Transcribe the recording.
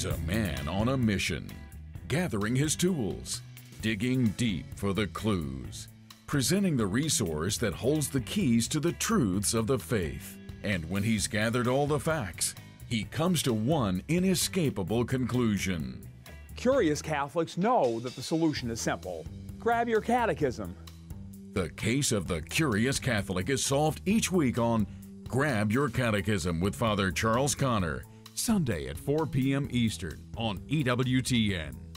He's a man on a mission, gathering his tools, digging deep for the clues, presenting the resource that holds the keys to the truths of the faith. And when he's gathered all the facts, he comes to one inescapable conclusion. Curious Catholics know that the solution is simple. Grab your catechism. The case of the curious Catholic is solved each week on Grab Your Catechism with Father Charles Connor, Sunday at 4 p.m. Eastern on EWTN.